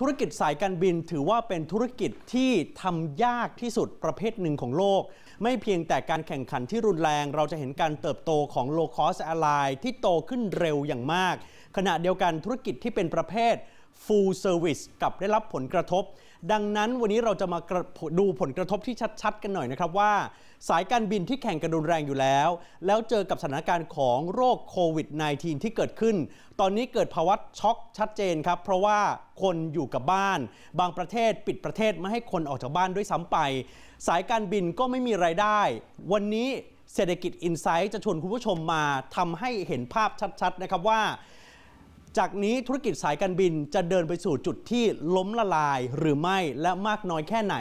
ธุรกิจสายการบินถือว่าเป็นธุรกิจที่ทำยากที่สุดประเภทหนึ่งของโลก ไม่เพียงแต่การแข่งขันที่รุนแรง เราจะเห็นการเติบโตของ low cost airline ที่โตขึ้นเร็วอย่างมาก ขณะเดียวกันธุรกิจที่เป็นประเภท full service กลับได้รับผลกระทบ ดังนั้นวันนี้เราจะมาดูผลกระทบที่ชัดๆ กันหน่อยนะครับว่า สายการบินที่แข่งกันรุนแรงอยู่แล้ว แล้วเจอกับสถานการณ์ของโรคโควิด -19 ที่เกิดขึ้น ตอนนี้เกิดภาวะช็อกชัดเจนครับ เพราะว่าคนอยู่กับบ้าน บางประเทศปิดประเทศไม่ให้คนออกจากบ้านด้วยซ้ำไป สายการบินก็ไม่มีไรายได้ วันนี้เศรษฐกิจอินไซต์จะชวนคุณผู้ชมมาทำให้เห็นภาพชัดๆนะครับว่า จากนี้ธุรกิจสายการบินจะเดินไปสู่จุดที่ล้มละลายหรือไม่และมากน้อยแค่ไหน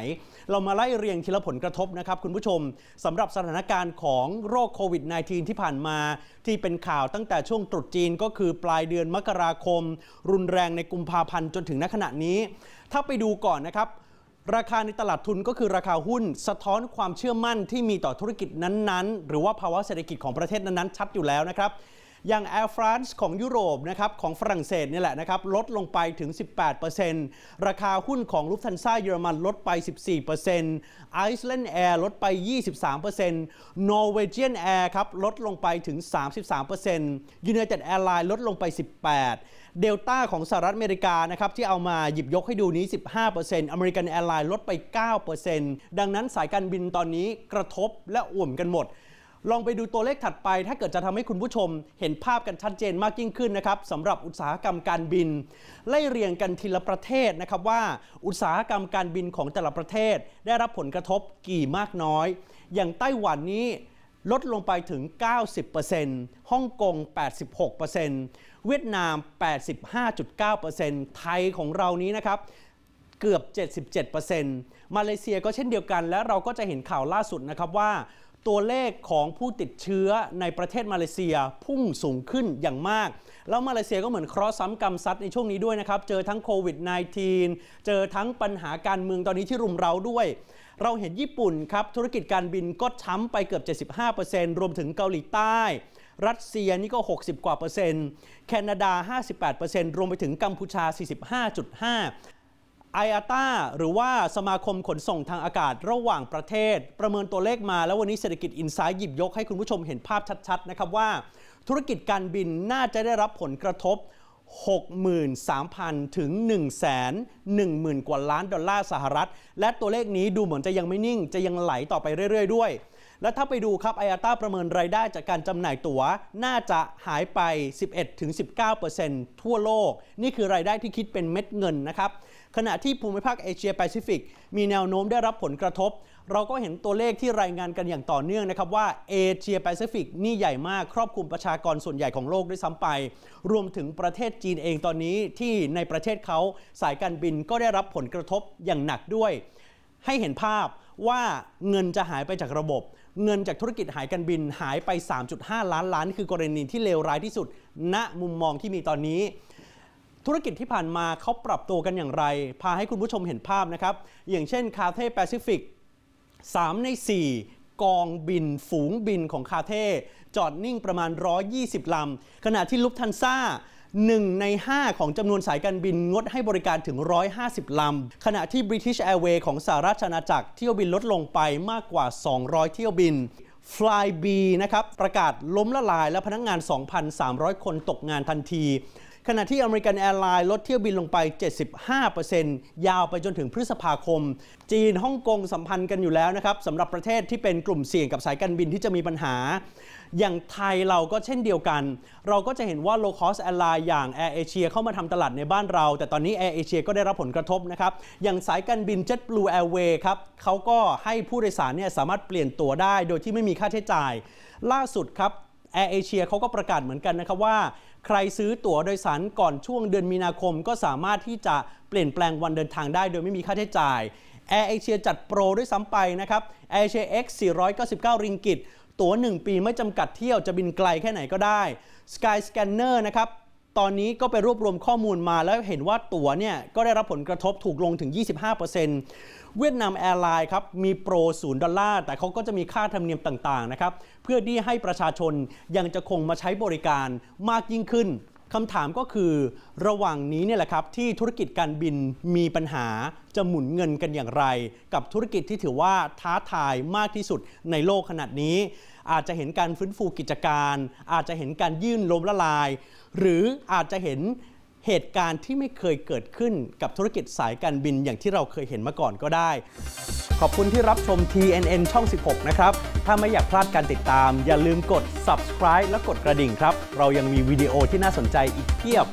เรามาไล่เรียงทีละผลกระทบนะครับคุณผู้ชมสำหรับสถานการณ์ของโรคโควิด -19 ที่ผ่านมาที่เป็นข่าวตั้งแต่ช่วงตรุษจีนก็คือปลายเดือนมกราคม รุนแรงในกุมภาพันธ์จนถึงณขณะนี้ ถ้าไปดูก่อนนะครับราคาในตลาดทุนก็คือราคาหุ้น สะท้อนความเชื่อมั่นที่มีต่อธุรกิจนั้นๆ หรือว่าภาวะเศรษฐกิจของประเทศนั้นๆชัดอยู่แล้วนะครับ อย่าง Air France ของยุโรปนะครับของฝรั่งเศสนี่แหละนะครับลดลงไปถึง 18%ราคาหุ้นของลุฟทันซ่าเยอรมันลดไป 14% Iceland Air ลดไป 23% Norwegian Air ครับลดลงไปถึง 33% United Airlines ลดลงไป 18เดลต้าของสหรัฐอเมริกานะครับที่เอามาหยิบยกให้ดูนี้ 15% American Airlines ลดไป 9%ดังนั้นสายการบินตอนนี้กระทบและอ่วมกันหมด ลองไปดูตัวเลขถัดไป ถ้าเกิดจะทำให้คุณผู้ชม เห็นภาพกันชัดเจนมากยิ่งขึ้นนะครับสำหรับอุตสาหกรรมการบิน ไล่เรียงกันทีละประเทศนะครับว่า อุตสาหกรรมการบินของแต่ละประเทศ ได้รับผลกระทบกี่มากน้อย อย่างไต้หวันนี้ลดลงไปถึง 90%ฮ่องกง 86%เวียดนาม 85.9%ไทยของเรานี้นะครับเกือบ 77%มาเลเซียก็เช่นเดียวกัน และเราก็จะเห็นข่าวล่าสุดนะครับว่า ตัวเลขของผู้ติดเชื้อในประเทศมาเลเซียพุ่งสูงขึ้นอย่างมาก แล้วมาเลเซียก็เหมือนเคราะห์ซ้ำกรรมซัดในช่วงนี้ด้วยนะครับ เจอทั้งโควิด -19 เจอทั้งปัญหาการเมืองตอนนี้ที่รุมเร้าด้วย เราเห็นญี่ปุ่นครับ ธุรกิจการบินก็ช้ำไปเกือบ 75%รวมถึงเกาหลีใต้ รัสเซียนี่ก็ 60 กว่าเปอร์เซ็นต์ แคนาดา 58%รวมไปถึงกัมพูชา 45.5 ไออาตาหรือว่าสมาคมขนส่งทางอากาศระหว่างประเทศ ประเมินตัวเลขมาแล้ววันนี้เศรษฐกิจอินไซด์หยิบยกให้คุณผู้ชมเห็นภาพชัดๆนะครับว่า ธุรกิจการบินน่าจะได้รับผลกระทบ 63,000 ถึง 110,000 กว่าล้านดอลลาร์สหรัฐ และตัวเลขนี้ดูเหมือนจะยังไม่นิ่ง จะยังไหลต่อไปเรื่อย ๆ ด้วย และถ้าไปดูครับไออาตาประเมินรายได้จากการจำหน่ายตั๋ว น่าจะหายไป 11-19%ทั่วโลก นี่คือรายได้ที่คิดเป็นเม็ดเงินนะครับ ขณะที่ภูมิภาคเอเชียแปซิฟิกมีแนวโน้มได้รับผลกระทบ เราก็เห็นตัวเลขที่รายงานกันอย่างต่อเนื่องนะครับว่าเอเชียแปซิฟิกนี่ใหญ่มากครอบคลุมประชากรส่วนใหญ่ของโลกด้วยซ้ำไป รวมถึงประเทศจีนเองตอนนี้ที่ในประเทศเขาสายการบินก็ได้รับผลกระทบอย่างหนักด้วย ให้เห็นภาพว่าเงินจะหายไปจากระบบ เงินจากธุรกิจหายการบินหายไป 3.5 ล้านล้าน คือกรณีที่เลวร้ายที่สุด ณมุมมองที่มีตอนนี้ ธุรกิจที่ผ่านมาเขาปรับตัวกันอย่างไร พาให้คุณผู้ชมเห็นภาพนะครับ อย่างเช่นคาเท่แปซิฟิก3 ใน 4 กองบินฝูงบินของคาเทจอดนิ่งประมาณ 120 ลำ ขณะที่ลุฟทันซ่า 1 ใน 5 ของจำนวนสายการบินงดให้บริการถึง 150 ลำ ขณะที่ British Airways ของสหราชอาณาจักรเที่ยวบินลดลงไปมากกว่า 200 เที่ยวบิน Flyb นะครับประกาศล้มละลายและพนักงงาน 2,300 คนตกงานทันที ขณะที่ American Airlines ลดเที่ยวบินลงไป 75%ยาวไปจนถึงพฤษภาคม จีนฮ่องกงสัมพันธ์กันอยู่แล้วนะครับสำหรับประเทศที่เป็นกลุ่มเสี่ยงกับสายการบินที่จะมีปัญหา อย่างไทยเราก็เช่นเดียวกัน เราก็จะเห็นว่า low cost airline อย่าง Air Asia เข้ามาทำตลาดในบ้านเรา แต่ตอนนี้ Air Asia ก็ได้รับผลกระทบนะครับ อย่างสายการบิน JetBlue Airway ครับเขาก็ให้ผู้โดยสารเนี่ยสามารถเปลี่ยนตั๋วได้ โดยที่ไม่มีค่าใช้จ่าย ล่าสุดครับ Air Asia เขาก็ประกาศเหมือนกันนะครับว่า ใครซื้อตั๋วโดยสารก่อนช่วงเดือนมีนาคม ก็สามารถที่จะเปลี่ยนแปลงวันเดินทางได้ โดยไม่มีค่าใช้จ่าย Air Asia จัดโปรด้วยซ้ำไปนะครับ Air Asia X 499 ริงกิต ตั๋ว 1 ปีไม่จำกัดเที่ยวจะบินไกลแค่ไหนก็ได้ Sky Scanner นะครับ ตอนนี้ก็ไปรวบรวมข้อมูลมาแล้วเห็นว่าตั๋วเนี่ยก็ได้รับผลกระทบถูกลงถึง 25% Vietnam Airlines ครับมีโปรศูนย์ดอลลาร์แต่เขาก็จะมีค่าธรรมเนียมต่างๆนะครับเพื่อที่ให้ประชาชนยังจะคงมาใช้บริการมากยิ่งขึ้นคำถามก็คือระหว่างนี้เนี่ยแหละครับที่ธุรกิจการบินมีปัญหาจะหมุนเงินกันอย่างไร กับธุรกิจที่ถือว่าท้าทายมากที่สุดในโลกขนาดนี้ อาจจะเห็นการฟื้นฟูกิจการ อาจจะเห็นการยื่นล้มละลาย หรืออาจจะเห็นเหตุการณ์ที่ไม่เคยเกิดขึ้นกับธุรกิจสายการบินอย่างที่เราเคยเห็นมาก่อนก็ได้ ขอบคุณที่รับชม TNN ช่อง 16 นะครับ ถ้าไม่อยากพลาดการติดตาม อย่าลืมกด subscribe และกดกระดิ่งครับ เรายังมีวิดีโอที่น่าสนใจอีกเพียบ